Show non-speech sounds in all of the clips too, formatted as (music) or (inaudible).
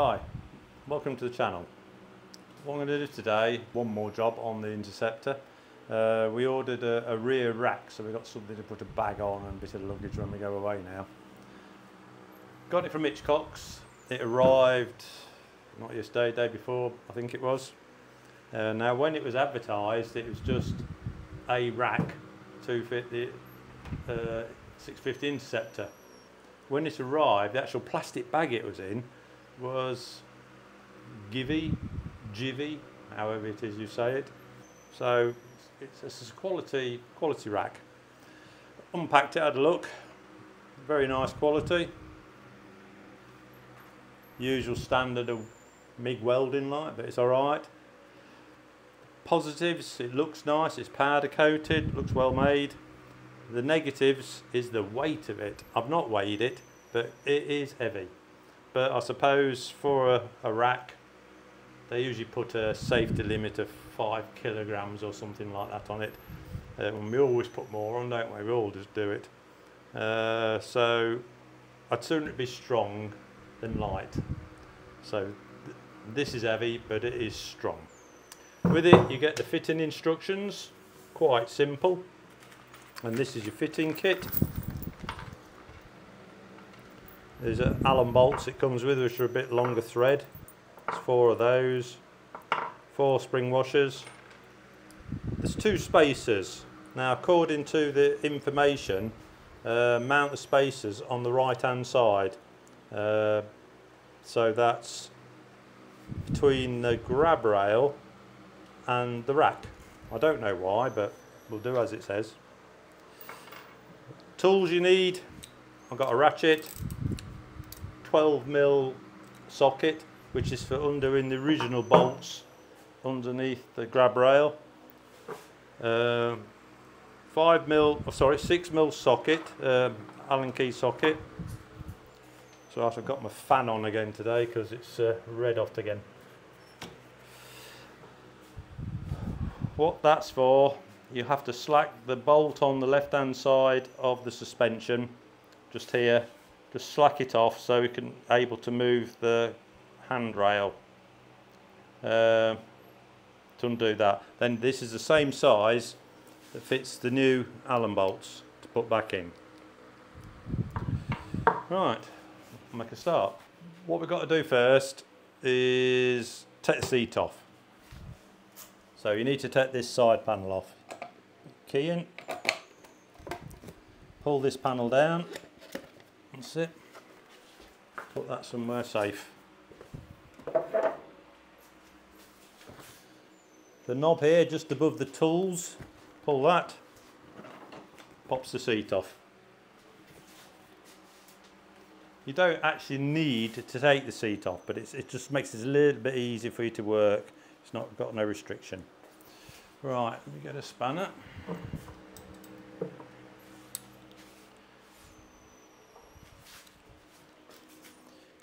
Hi, welcome to the channel. What I'm going to do today, one more job on the Interceptor. Uh, we ordered a, a, rear rack so we've got something to put a bag on and a bit of luggage when we go away now. Got it from Hitchcock's, it arrived not yesterday, day before I think it was. Uh, now when it was advertised it was just a rack to fit the uh, 650 Interceptor. When it arrived, the actual plastic bag it was in was Givi, Jivy, however it is you say it. So it's, it's a quality, quality rack. Unpacked it, had a look, very nice quality. Usual standard of MIG welding light, but it's alright. Positives, it looks nice, it's powder coated, looks well made. The negatives is the weight of it. I've not weighed it, but it is heavy. But I suppose for a, a rack, they usually put a safety limit of five kilograms or something like that on it. Uh, and we always put more on, don't we? We all just do it. Uh, so I'd sooner be strong than light. So th this is heavy, but it is strong. With it, you get the fitting instructions, quite simple. And this is your fitting kit. There's Allen bolts it comes with, which are a bit longer thread. There's four of those. Four spring washers. There's two spacers. Now, according to the information, uh, mount the spacers on the right hand side. Uh, so that's between the grab rail and the rack. I don't know why, but we'll do as it says. Tools you need, I've got a ratchet, 12 mil socket which is for undoing the original bolts underneath the grab rail. Um, 5 mil, oh sorry, 6 mil socket, um, Allen key socket. So I've got my fan on again today because it's uh, red hot again. What that's for, you have to slack the bolt on the left hand side of the suspension, just here, just slack it off so we can able to move the handrail uh, to undo that. Then this is the same size that fits the new Allen bolts to put back in. Right, make a start. What we've got to do first is take the seat off. So you need to take this side panel off. Key in, pull this panel down that's it. Put that somewhere safe. The knob here just above the tools, pull that, pops the seat off. You don't actually need to take the seat off, but it just makes it a little bit easier for you to work. It's not got no restriction. Right, let me get a spanner.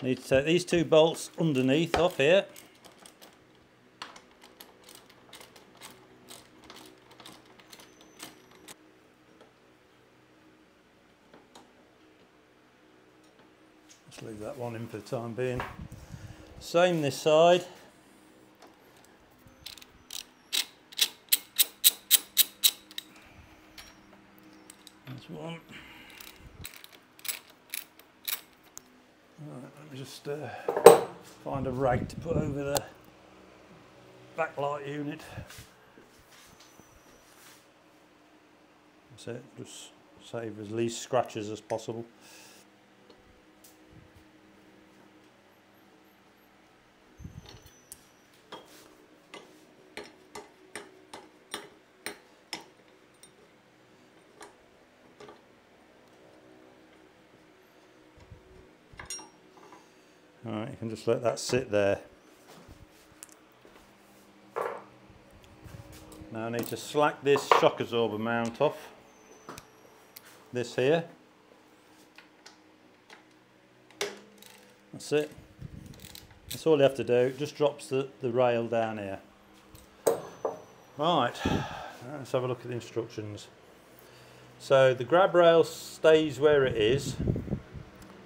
Need to take these two bolts underneath off here. Just leave that one in for the time being. Same this side. There's one. Right, find a rag to put over the backlight unit. That's it, just save as least scratches as possible. Alright, you can just let that sit there. Now I need to slack this shock absorber mount off. This here. That's it. That's all you have to do. It just drops the, the rail down here. Right, let's have a look at the instructions. So the grab rail stays where it is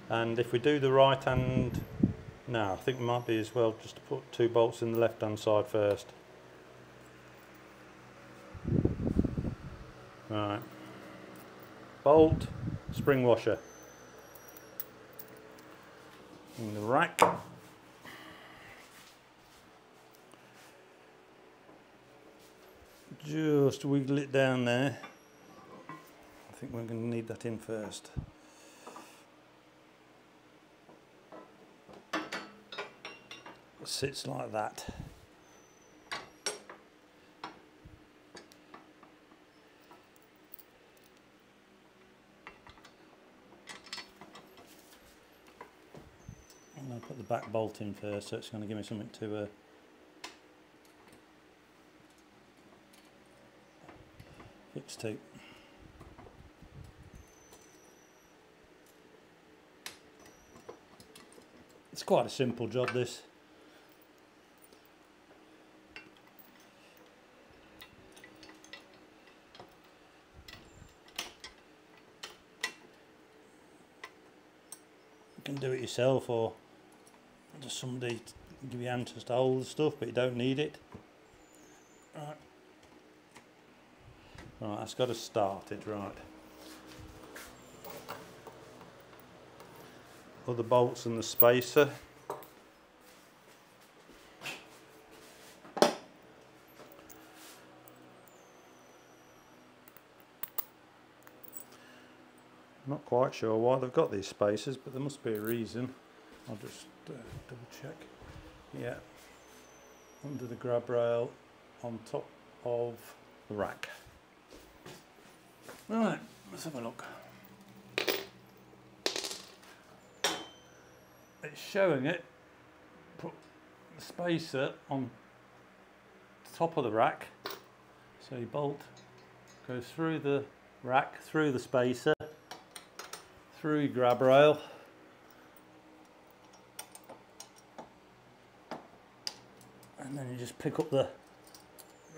and if we do the right hand Now I think it might be as well just to put two bolts in the left hand side first. Right. Bolt, spring washer. In the rack. Just wiggle it down there. I think we're going to need that in first. Sits like that. I'm going to put the back bolt in first so it's going to give me something to uh, fix to. It's quite a simple job this. You can do it yourself or just somebody give you answers to all the stuff but you don't need it. Right. Right, that's got to start it, right. Other bolts and the spacer. Quite sure why they've got these spacers, but there must be a reason. I'll just uh, double check. Yeah, under the grab rail on top of the rack. Right, let's have a look. It's showing it, put the spacer on top of the rack. So you bolt goes through the rack, through the spacer, through your grab rail. And then you just pick up the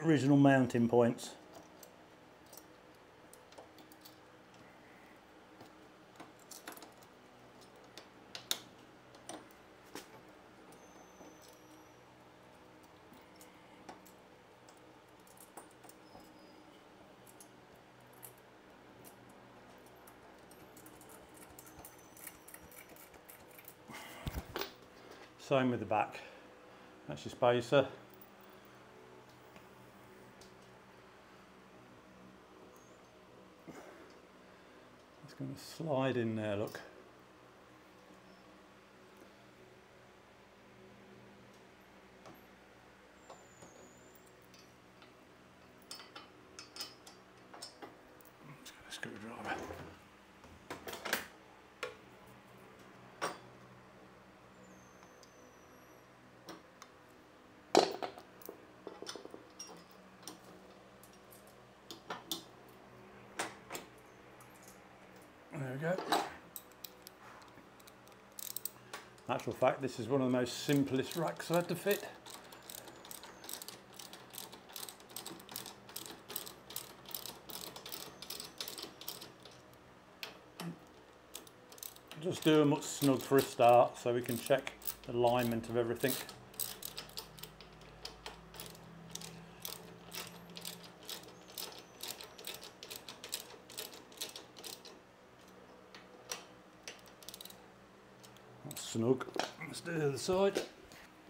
original mounting points. Same with the back. That's your spacer. It's going to slide in there, look. Let's get a screwdriver. There we go. Actual fact, this is one of the most simplest racks I've had to fit. Just do them snug for a start so we can check alignment of everything. That's snug. Let's do the other side.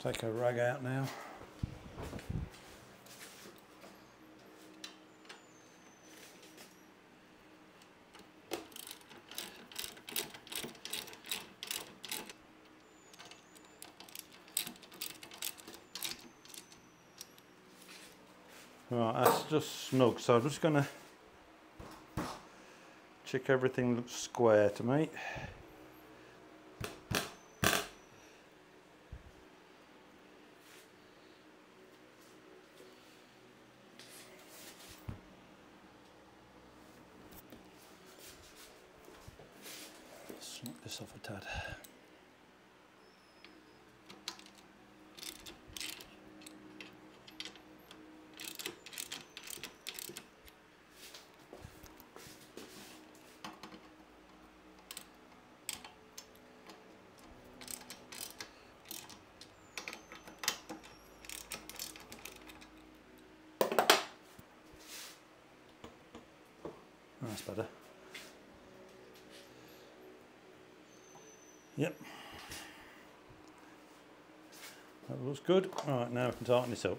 Take our rag out now. Right, that's just snug. So I'm just going to check everything looks square to me. Snip this off a tad. Yep. That looks good. All right, now we can tighten this up.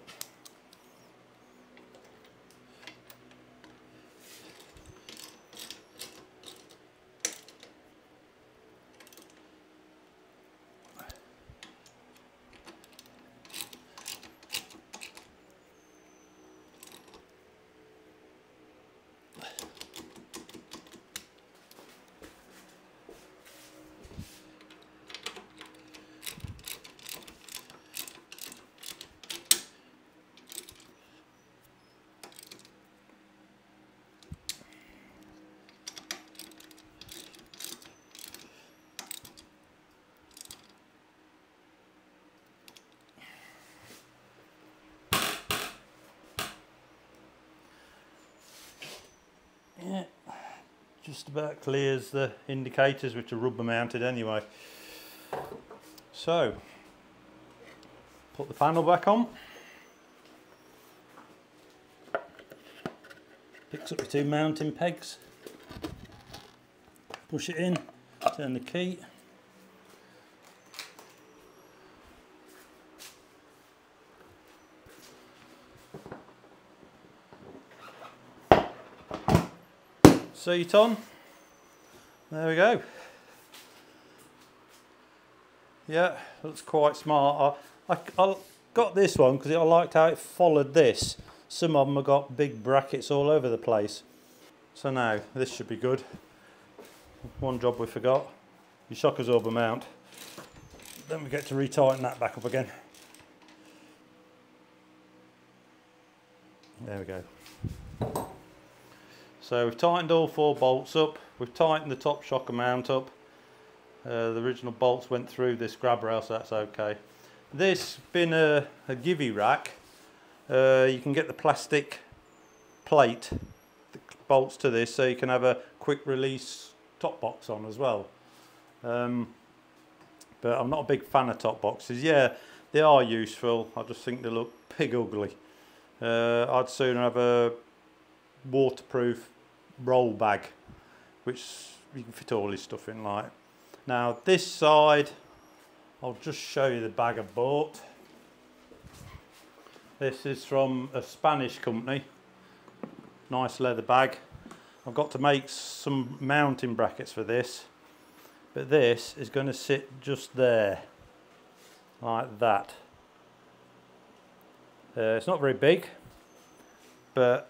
Yeah, just about clears the indicators which are rubber mounted anyway. So, put the panel back on. Picks up the two mounting pegs. Push it in, turn the key. Seat on. There we go. Yeah, looks quite smart. I, I, I got this one because I liked how it followed this. Some of them have got big brackets all over the place. So now, this should be good. One job we forgot, your shock absorber mount. Then we get to retighten that back up again. There we go. So we've tightened all four bolts up, we've tightened the top shocker mount up. Uh, the original bolts went through this grab rail so that's okay. This being a, a Givi rack, uh, you can get the plastic plate that bolts to this so you can have a quick release top box on as well. Um, but I'm not a big fan of top boxes. Yeah, they are useful. I just think they look pig ugly. Uh, I'd sooner have a waterproof roll bag which you can fit all this stuff in like. Now this side I'll just show you the bag I bought. This is from a Spanish company. Nice leather bag. I've got to make some mounting brackets for this. But this is going to sit just there. Like that. Uh, it's not very big. But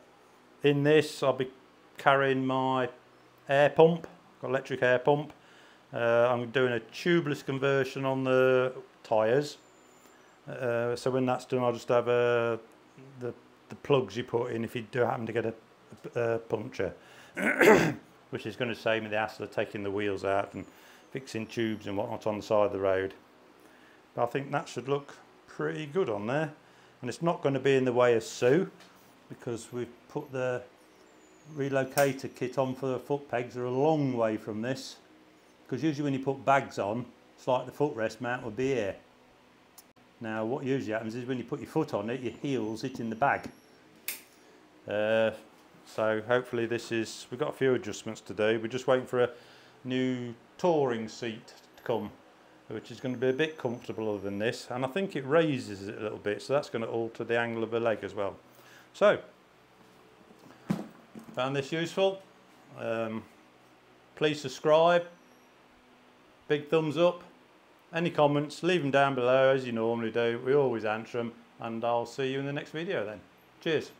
in this I'll be carrying my air pump, electric air pump. Uh, I'm doing a tubeless conversion on the tyres. Uh, so when that's done, I'll just have uh, the, the plugs you put in if you do happen to get a, a, a puncture, (coughs) which is going to save me the hassle of taking the wheels out and fixing tubes and whatnot on the side of the road. But I think that should look pretty good on there. And it's not going to be in the way of Sue because we've put the relocator kit on for the foot pegs are a long way from this because usually when you put bags on it's like the footrest mount would be here. Now what usually happens is when you put your foot on it your heels hit in the bag. Uh, so hopefully this is, we've got a few adjustments to do, we're just waiting for a new touring seat to come which is going to be a bit comfortable than this and I think it raises it a little bit so that's going to alter the angle of the leg as well. So Found this useful? Um, please subscribe. Big thumbs up. Any comments, leave them down below as you normally do. We always answer them and I'll see you in the next video then. Cheers.